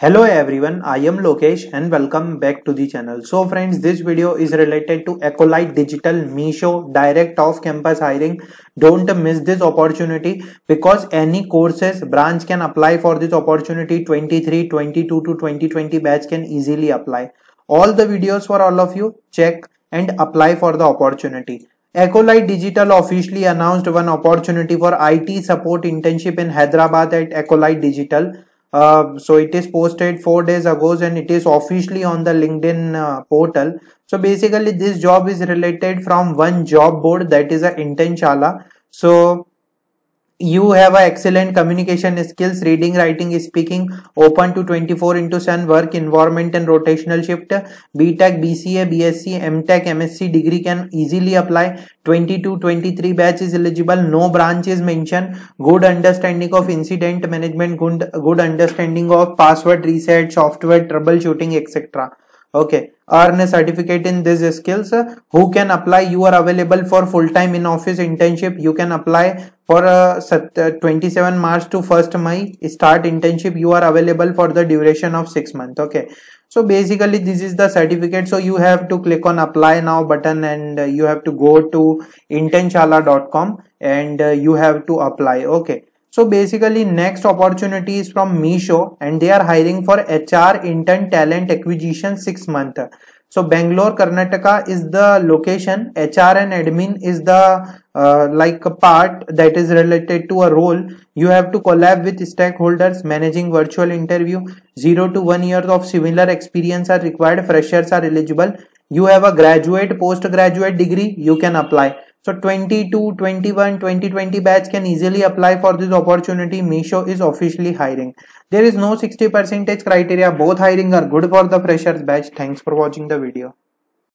Hello everyone, I am Lokesh and welcome back to the channel. So friends, this video is related to Accolite Digital Meesho direct off campus hiring. Don't miss this opportunity because any courses branch can apply for this opportunity 23, 22 to 2020 batch can easily apply. All the videos for all of you, check and apply for the opportunity. Accolite Digital officially announced one opportunity for IT support internship in Hyderabad at Accolite Digital. Uh, so it is posted four days ago and it is officially on the linkedin uh, portal. So basically this job is related from one job board that is a internshala so you have a excellent communication skills reading writing speaking open to 24 into 7 work environment and rotational shift. Btech bca bsc mtech msc degree can easily apply. 22 23 batch is eligible. No branch is mentioned. Good understanding of incident management good, good understanding of password reset software troubleshooting etc okay. Earn a certificate in these skills who can apply? You are available for full-time in office internship. You can apply for uh, uh 27 march to 1st may. Start internship. You are available for the duration of six months. Okay. So basically this is the certificate. So you have to click on apply now button and uh, you have to go to internshala.com and uh, you have to apply. Okay so basically next opportunity is from Meesho and they are hiring for HR intern talent acquisition 6 month. So Bangalore, Karnataka is the location. HR and admin is the uh, like a part that is related to a role. You have to collab with stakeholders, managing virtual interview. Zero to one years of similar experience are required. Freshers are eligible. You have a graduate, postgraduate degree. You can apply. So 22, 21, 2020 batch can easily apply for this opportunity. Meesho is officially hiring. There is no 60 percentage criteria. Both hiring are good for the freshers batch. Thanks for watching the video.